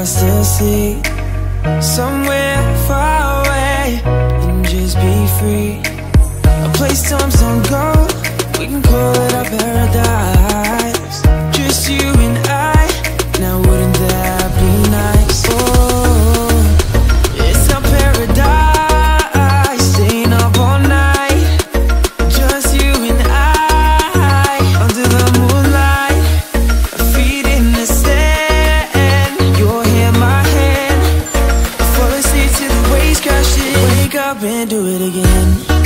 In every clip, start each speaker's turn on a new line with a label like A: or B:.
A: us to see Somewhere far away And just be free A place time's on go. We can call it our paradise up and do it again.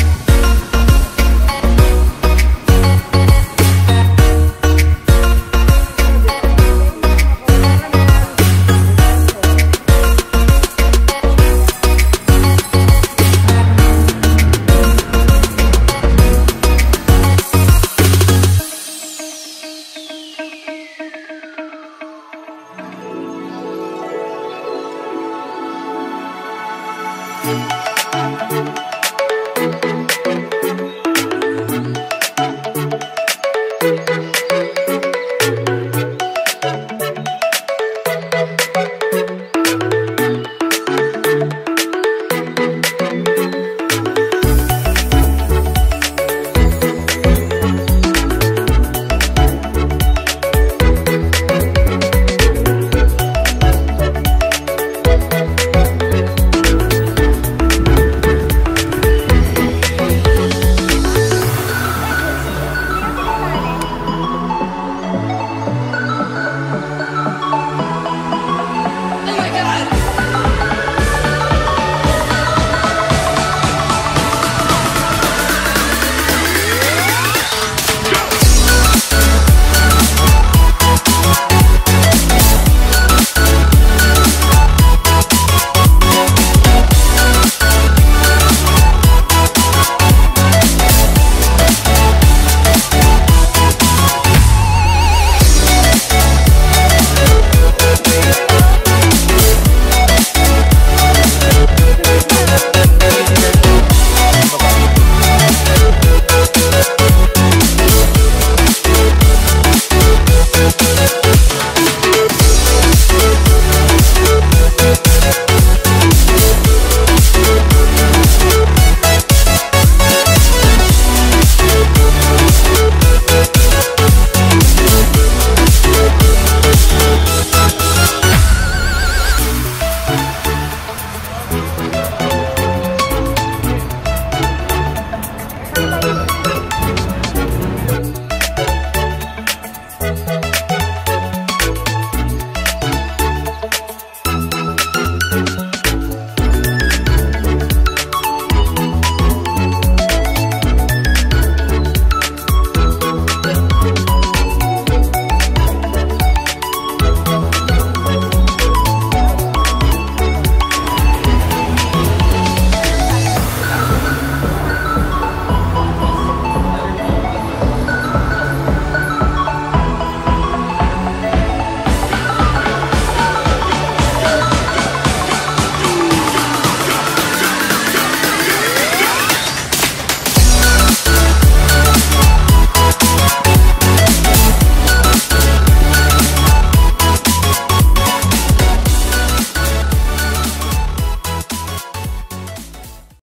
A: thank you thank you.